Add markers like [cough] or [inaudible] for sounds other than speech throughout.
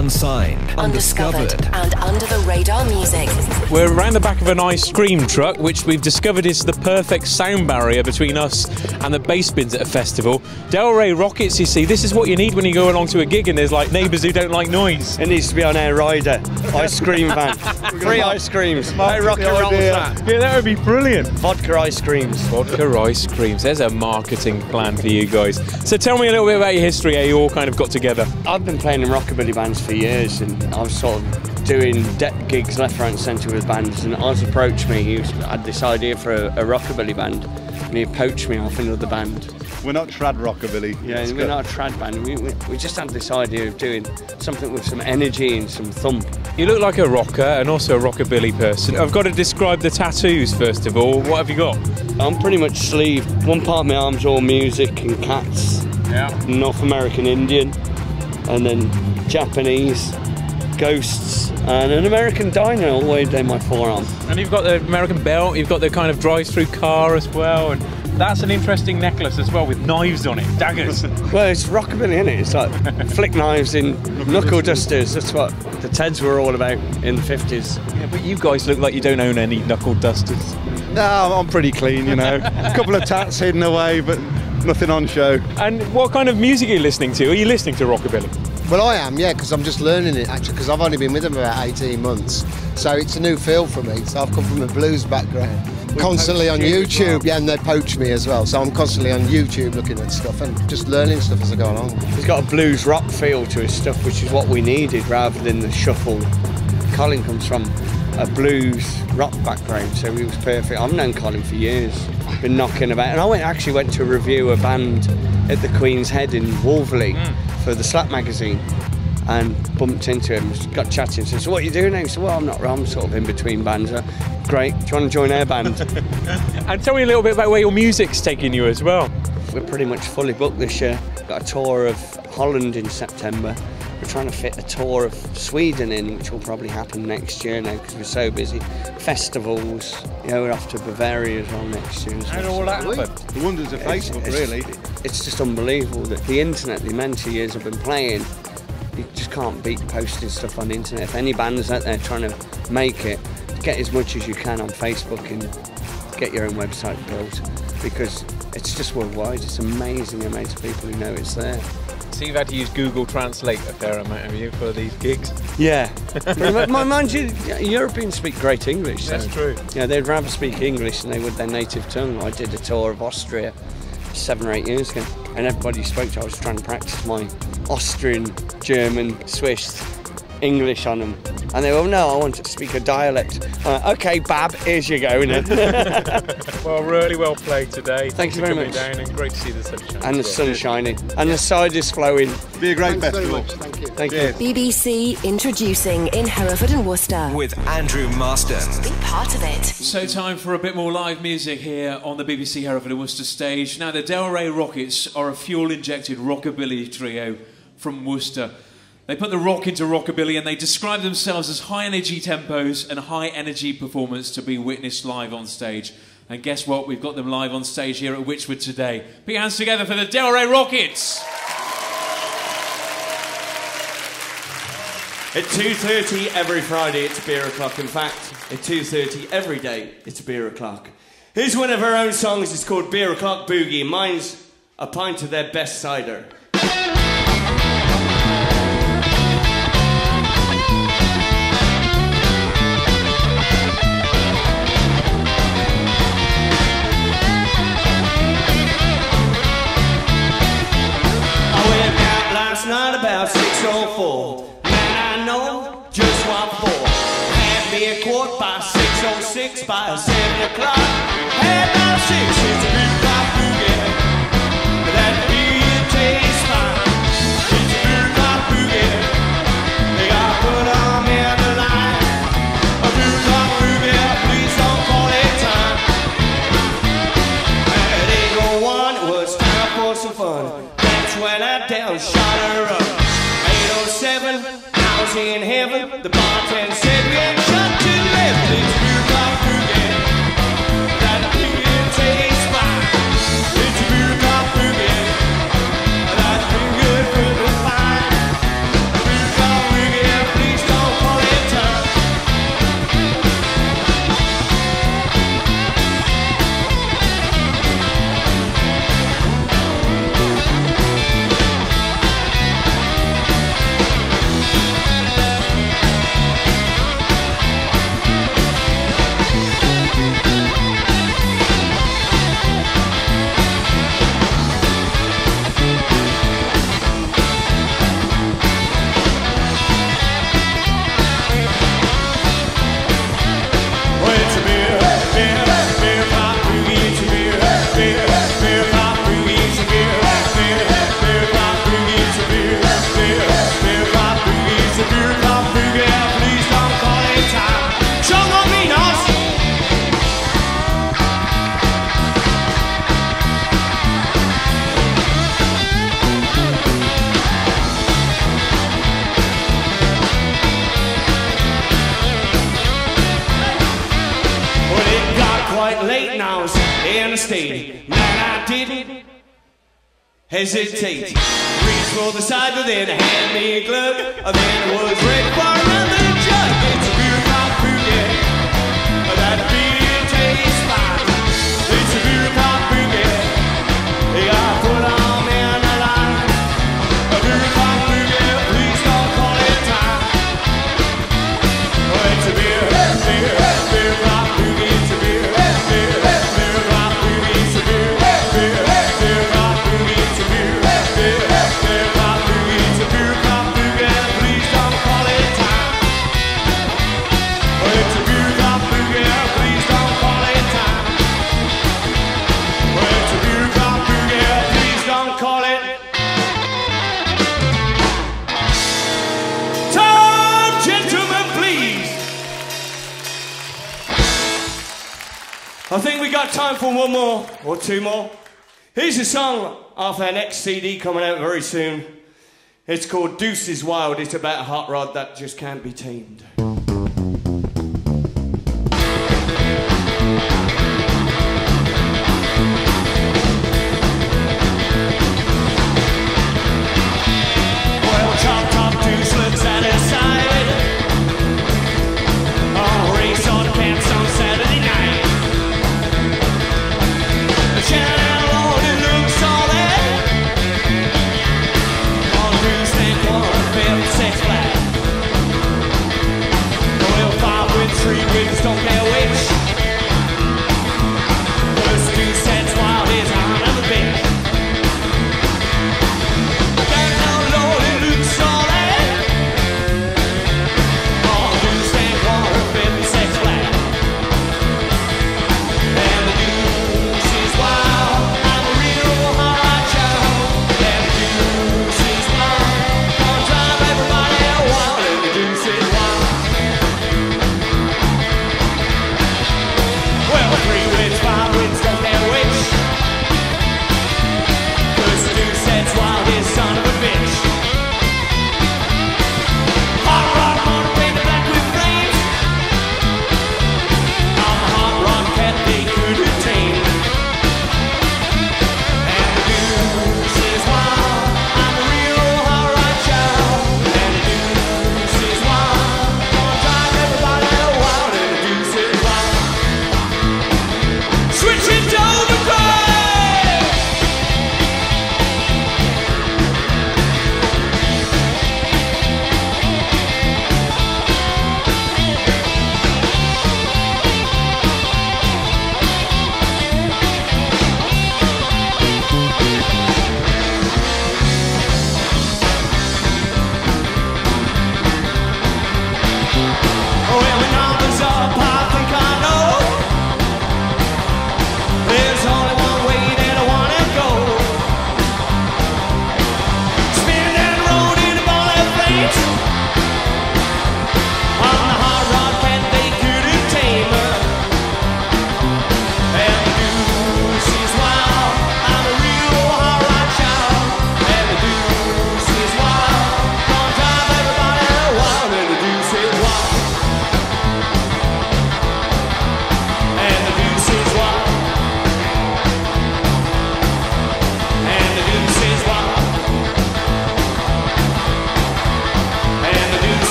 unsigned, undiscovered, and under the radar music. We're around the back of an ice cream truck, which we've discovered is the perfect sound barrier between us and the bass bins at a festival. Delray Rockets, you see, this is what you need when you go along to a gig and there's like neighbours who don't like noise. It needs to be on Air Rider, ice cream van, [laughs] Free ice creams. How rock and roll that? Yeah, that would be brilliant. Vodka ice creams. Vodka ice creams. There's a marketing plan for you guys. So tell me a little bit about your history, how you all kind of got together. I've been playing in rockabilly bands for years, and I was sort of doing de- gigs left, right, and centre with bands. And Oz approached me. He was, had this idea for a, a rockabilly band, and he poached me off another band. We're not trad rockabilly. Yeah, It's we're good. not a trad band. We, we, we just had this idea of doing something with some energy and some thump. You look like a rocker and also a rockabilly person. I've got to describe the tattoos first of all. What have you got? I'm pretty much sleeve. One part of my arm's all music and cats. Yeah. North American Indian, and then Japanese ghosts, and an American diner all the way down my forearm. And you've got the American belt, you've got the kind of drive-through car as well, and that's an interesting necklace as well with knives on it, daggers. [laughs] Well, it's rockabilly, isn't it? It's like [laughs] flick knives in knuckle dusters. That's what the Teds were all about in the 50s. yeah, but you guys look like you don't own any knuckle dusters. No, I'm pretty clean, you know. a [laughs] couple of tats hidden away, but nothing on show. And what kind of music are you listening to? Are you listening to rockabilly? Well, I am, yeah, because I'm just learning it actually, because I've only been with them about 18 months. So it's a new field for me. So I've come from a blues background. constantly on you YouTube, well. yeah, and they poach me as well. So I'm constantly on YouTube looking at stuff and just learning stuff as I go along. He's got a blues rock feel to his stuff, which is what we needed rather than the shuffle. Colin comes from a blues rock background, so he was perfect. I've known Colin for years, been knocking about, and I went actually went to review a band at the Queen's Head in Wolverley mm. for the Slap magazine. And bumped into him, got chatting. Said, "So what are you doing now?" He said, "Well, I'm not. I'm sort of in between bands." Great. Do you want to join our band? [laughs] And tell me a little bit about where your music's taking you as well. We're pretty much fully booked this year. Got a tour of Holland in September. We're trying to fit a tour of Sweden in, which will probably happen next year now because we're so busy. Festivals, you know, we're off to Bavaria as well next year. How did all that happen? The wonders of It's- Facebook, it's- really. It's just unbelievable that the internet, the amount of years I've been playing, you just can't beat posting stuff on the internet. If any band's out there trying to make it, get as much as you can on Facebook and get your own website built because it's just worldwide. It's amazing the amount of people who know it's there. So you've had to use Google Translate a fair amount, of you, for these gigs? Yeah. [laughs] My mind you, Europeans speak great English. so- That's true. Yeah, they'd rather speak English than they would their native tongue. I did a tour of Austria seven or eight years ago, and everybody spoke to. I was trying to practice my Austrian, German, Swiss English on them, and they were, oh, no, I want to speak a dialect. I'm okay, Bab, here's you go. innit?" [laughs] Well, really well played today. Thank you very much. down and great to see the sunshine. and the well. sun shining, and the side is flowing. Be a great Thanks very festival. much, thank you. Thank you. BBC introducing in Hereford and Worcester. with Andrew Marston. Be part of it. So, time for a bit more live music here on the BBC Hereford and Worcester stage. Now, the Delray Rockets are a fuel injected rockabilly trio from Worcester. They put the rock into rockabilly and they describe themselves as high energy tempos and high energy performance to be witnessed live on stage. And guess what? We've got them live on stage here at Wychwood today. Put your hands together for the Delray Rockets! At 2.30 every Friday, it's beer o'clock. In fact, at 2.30 every day, it's beer o'clock. Here's one of our own songs. It's called Beer O'Clock Boogie. Mine's a pint of their best cider. Down shot her up. 807, I was in heaven. The bartender stage. Man, I didn't hesitate. Reach for the side, then hand me a glove. Then it was red for think we got time for one more or two more. Here's a song off our next CD coming out very soon. It's called Deuces Wild. It's about a hot rod that just can't be tamed.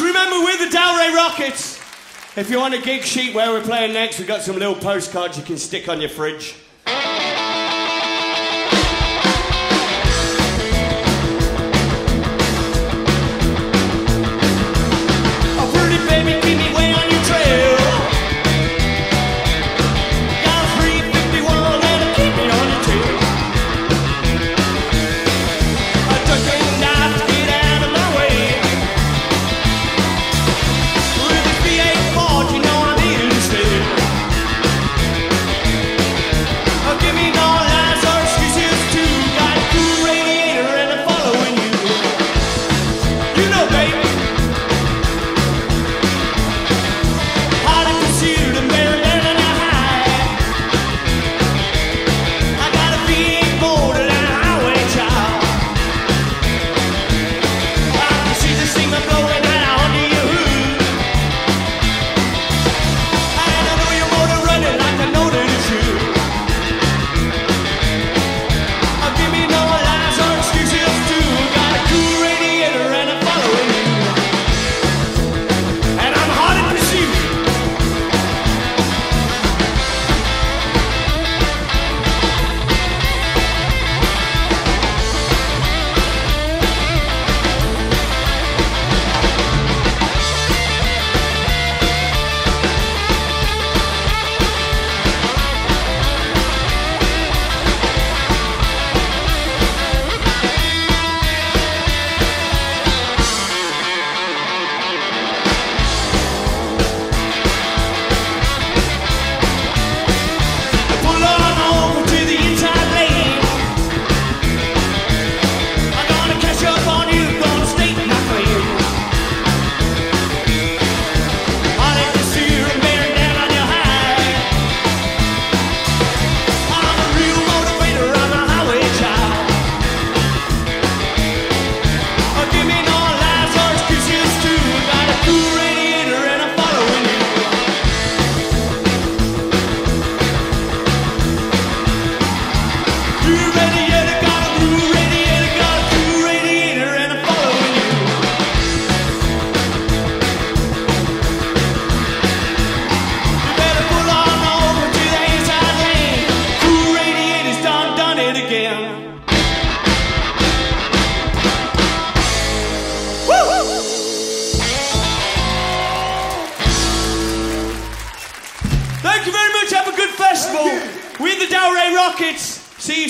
much. Remember, we're the Delray Rockets. If you want a gig sheet where we're playing next, we've got some little postcards you can stick on your fridge.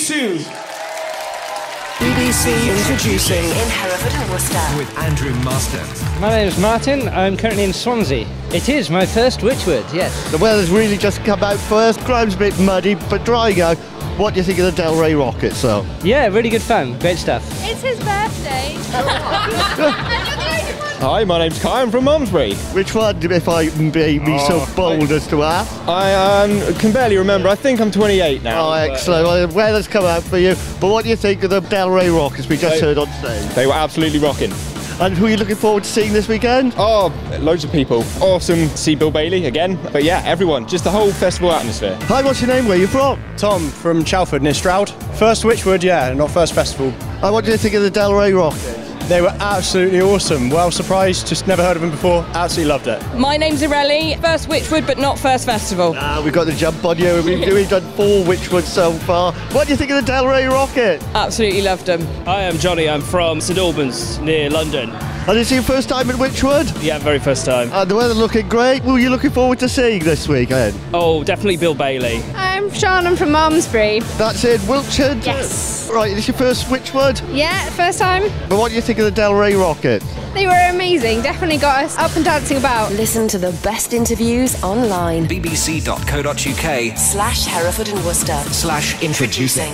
Soon. BBC Introducing in Hereford and Worcester. with Andrew Marston. My name is Martin. I'm currently in Swansea. It is my first Wychwood, yes. The weather's really just come out first. Ground's a bit muddy, but drying out. What do you think of the Delray Rockets, though? Yeah, really good fun. Great stuff. It's his birthday. [laughs] Hi, my name's Kai. I'm from Malmesbury. Which one, if I may be so bold as to ask? I um, can barely remember. I think I'm 28 now. Oh, excellent. Well, the weather's come out for you. But what do you think of the Delray Rockets we just They- heard on stage? They were absolutely rocking. And who are you looking forward to seeing this weekend? Oh, loads of people. Awesome to see Bill Bailey again. But yeah, everyone. Just the whole festival atmosphere. Hi, what's your name? Where are you from? Tom from Chalford near Stroud. First Wychwood, yeah, not first festival. And what do you think of the Delray Rockets? They were absolutely awesome. Well surprised, just never heard of them before. Absolutely loved it. My name's Arelli. First Wychwood, but not first festival. Ah, we've got the jump on you. We've, [laughs] we've done four Wychwoods so far. What do you think of the Delray Rocket? Absolutely loved them. Hi, I'm Johnny. I'm from St Albans, near London. And is it your first time at Wychwood? Yeah, very first time. And the weather looking great. Who are you looking forward to seeing this weekend? Oh, definitely Bill Bailey. I'm Sean. I'm from Malmesbury. That's in Wiltshire? Yes. Right, this your first Wychwood? Yeah, first time. But what do you think of the Delray Rocket? They were amazing. Definitely got us up and dancing about. Listen to the best interviews online. bbc.co.uk Slash Hereford and Worcester. slash introducing.